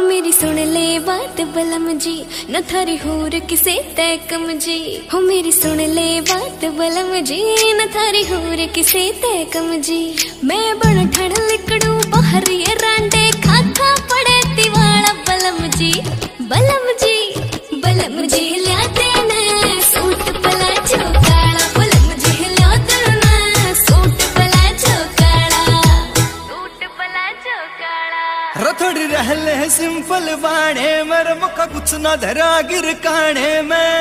मेरी सुन ले बात बलम जी। न थारी होर किसे तय कम जी। हो मेरी सुन ले बात बलम जी। न थारी होर किसे तय कम जी। मैं बन ठण लिकड़ू बाहर रथोड़ी रहले सिंपल बाणे मर मुका कुछ ना धरा गिर काणे में।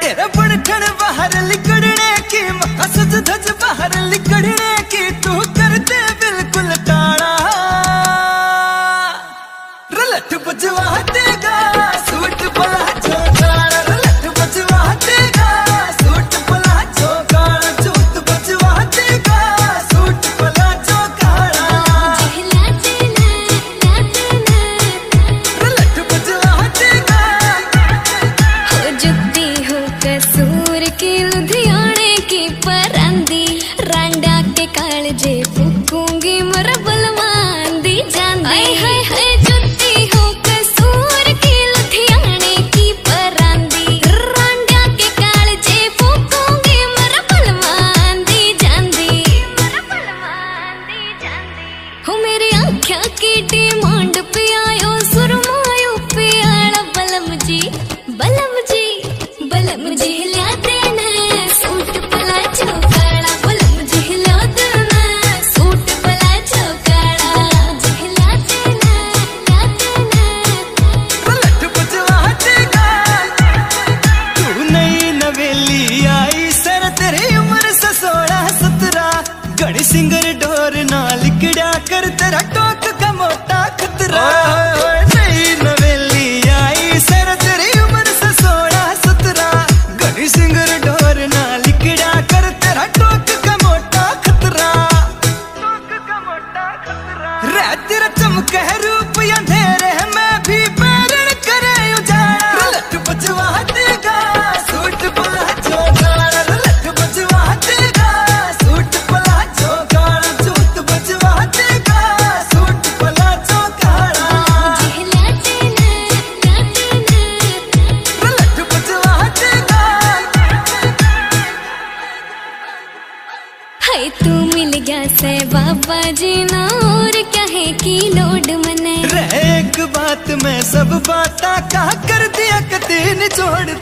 तेरे बड़खण बाहर लिकड़ने की सज धज बाहर लिकड़ने की, तू कर दे बिल्कुल टाड़ा रलट बजवा देगा। की लुधियाने की परांदी रांडा के कालजे फूकूँगी मर जांदी। हाय हाय। हो की हो डिमांड पे आयो सुरमायो पे बलम जी बलम सत्रह गणी सिंगर डोर ना लिकड़ा कर तेरा टोक का बाबा जी ना और क्या है की लोड मने। रे एक बात में सब बात का कर दिया कतीन छोड़